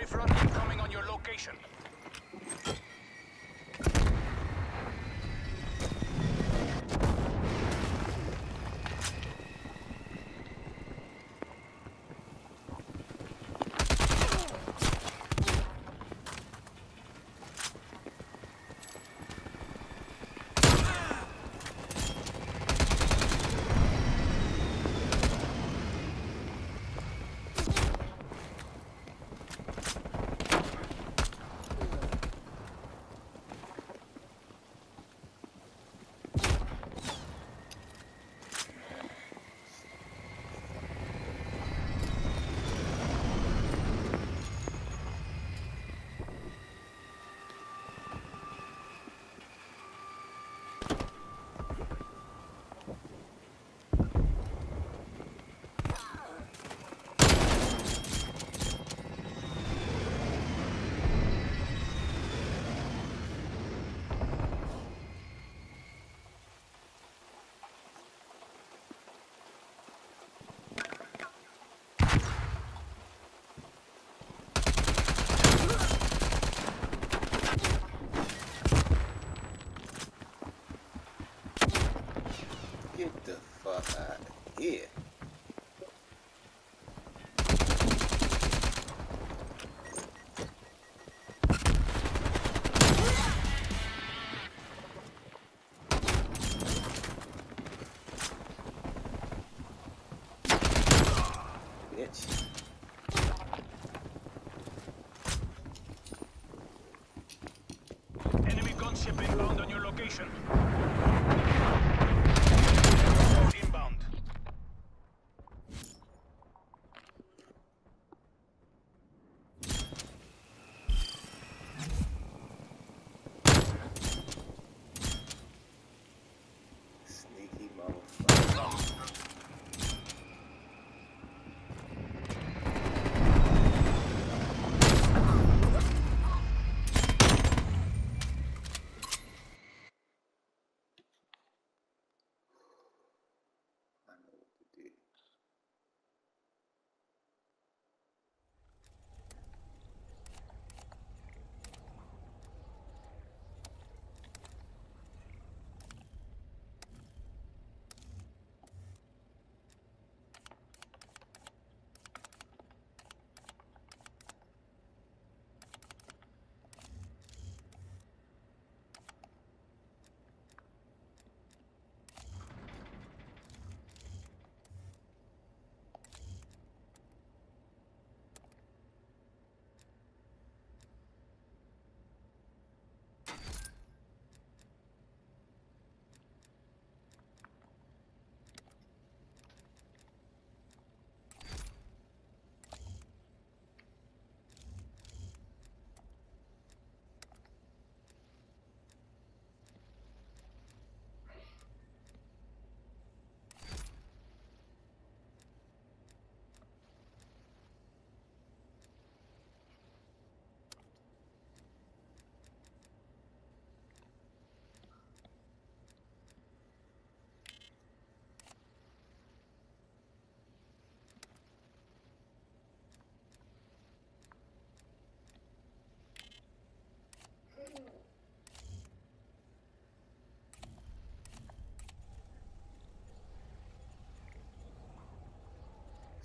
Strafe run incoming on your location.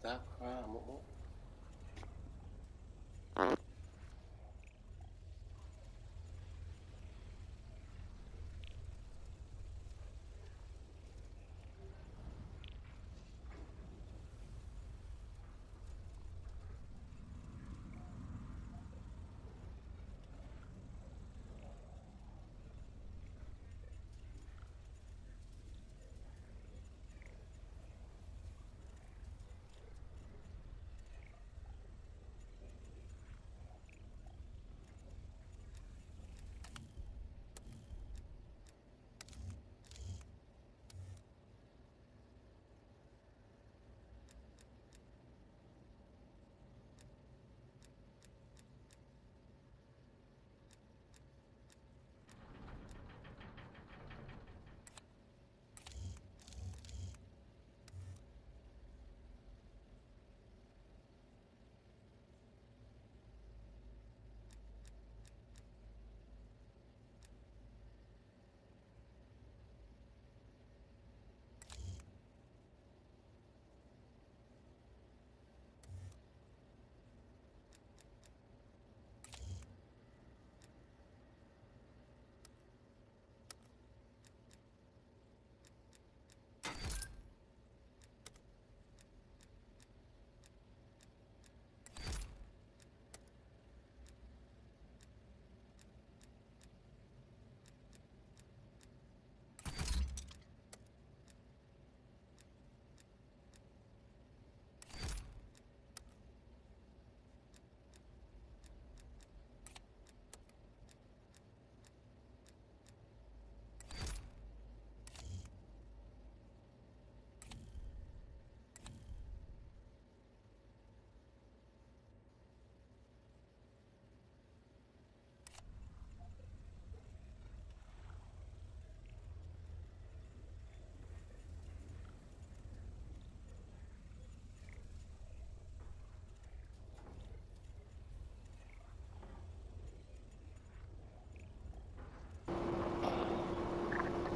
tá? Ah, morreu.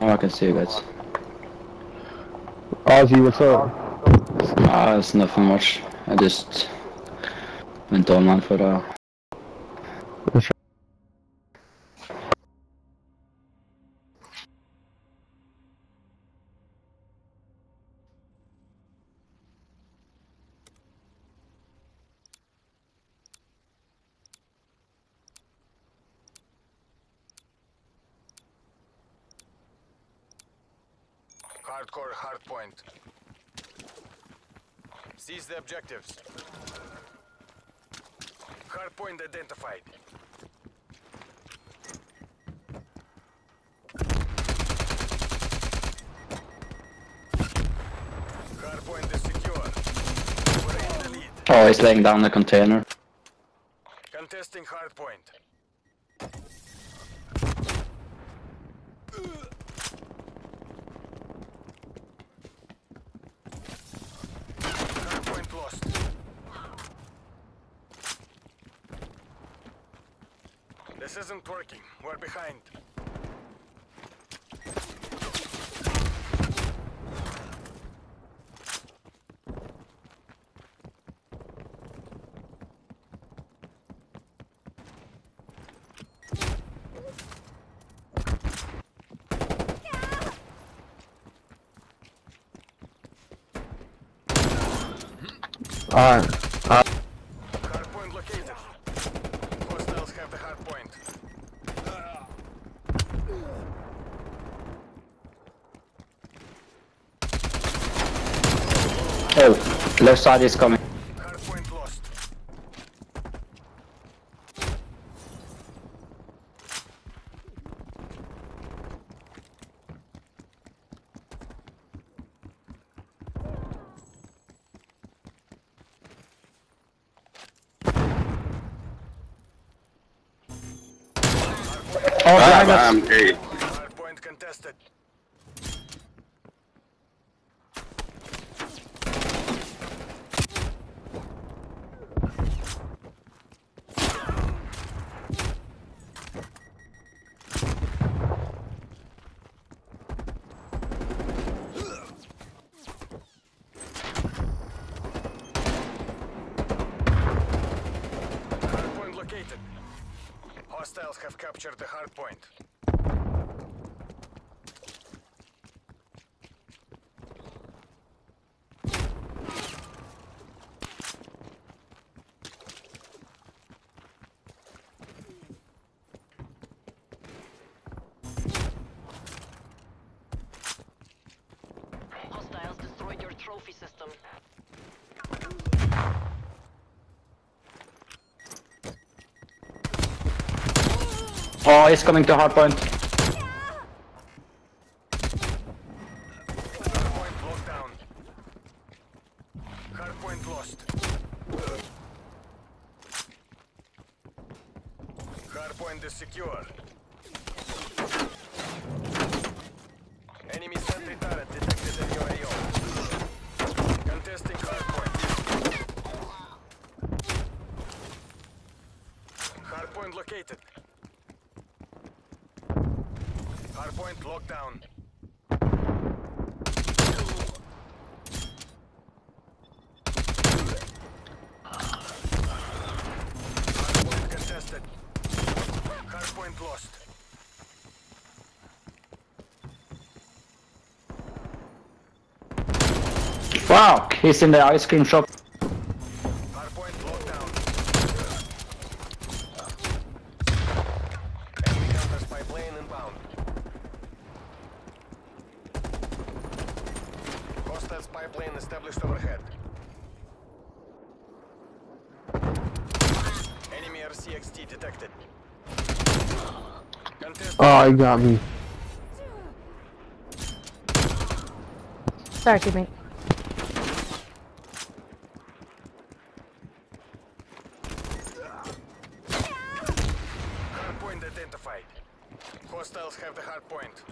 Oh, I can see you guys. Ozzy, what's up? Ah, it's nothing much. I just went online for the Hardpoint. Seize the objectives. Hardpoint identified. Hardpoint is secure. We're in the lead. Oh, he's laying down the container. Contesting. Hardpoint lost. This isn't working. We're behind. Alright. Hardpoint located. Hostiles have the hardpoint. Oh, left side is coming. Have captured the hard point. Hostiles destroyed your trophy system. Oh, he's coming to hardpoint. Hardpoint locked down. Hardpoint lost. Hardpoint is secure. Enemy sentry turret detected in your AO. Contesting hardpoint. Hardpoint located. Hardpoint locked down. Hardpoint contested. Hardpoint lost. Fuck, he's in the ice cream shop. Hardpoint locked down. Enemy counter spy plane inbound. Hostile spy plane established overhead. Enemy RC-XD detected. Contest Oh, he got me. Sorry, teammate. hardpoint identified. Hostiles have the hardpoint.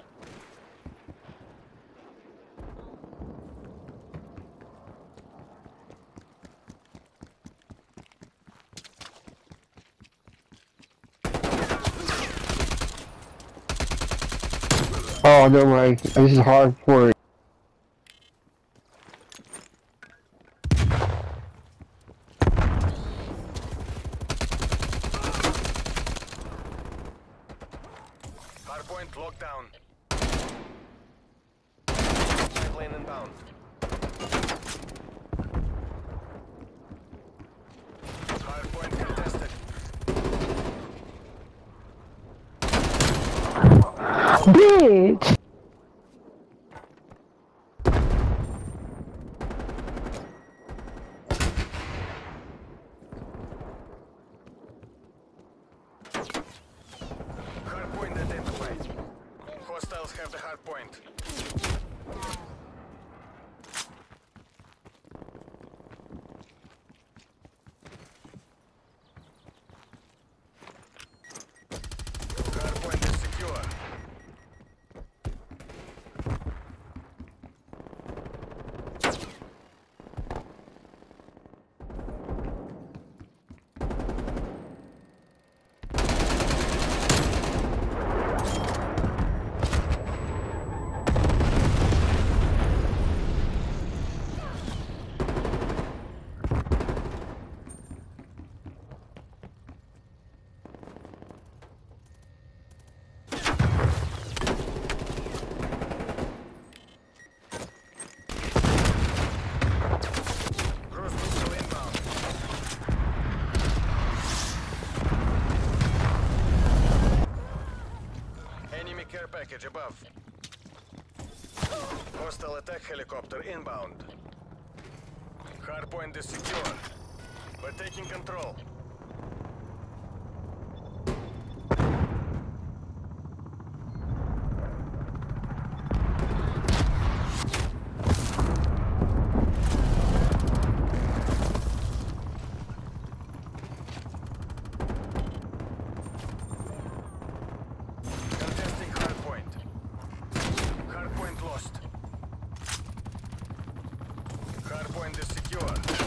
Oh, way. This is hard for Hardpoint locked down. Spy plane inbound. Hardpoint contested. Bitch! Hardpoint identified. Hostiles have the hardpoint. Hardpoint is secure. Cruise missile inbound. Enemy care package above. Hostile attack helicopter inbound. Hardpoint is secure. We're taking control. Contesting hardpoint. Hardpoint lost. Hardpoint is secure.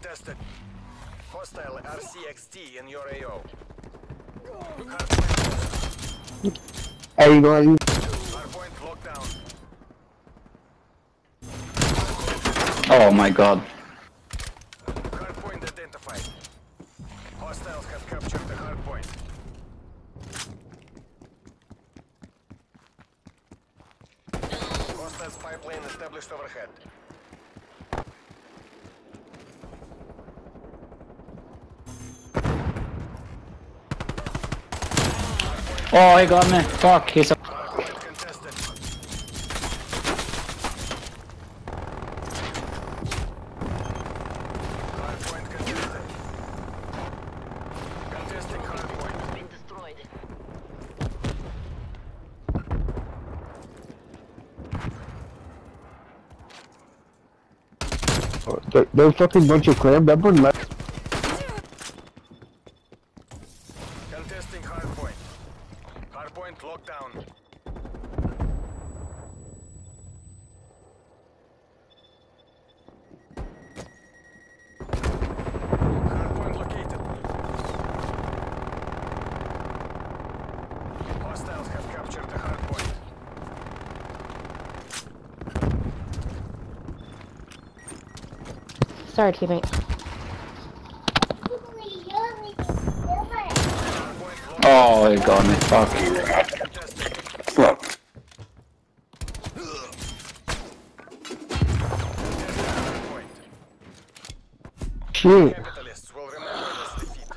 contested. Hostile RC-XD in your AO. Hey, you know what? You, hardpoint. Oh my god. Hardpoint identified. Hostiles have captured the hardpoint. Hostile spy plane established overhead. Oh, he got me. Fuck, he's a... There's fucking bunch of clam members left. Contesting hardpoint. Hardpoint locked down. Hardpoint located. Hostiles have captured the hardpoint. Sorry, teammate. Hardpoint locked Oh, he got me. Fuck. contested. Fuck. Contesting hardpoint. Shit. Capitalists will remember this defeat.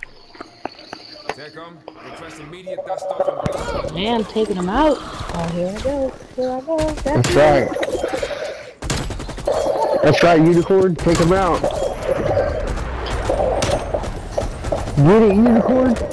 TACOM, request immediate dust off and Man, taking him out. Oh, here I go. Here I go. That's That's right. That's right, Unicorn. Take him out. Get it, Unicorn.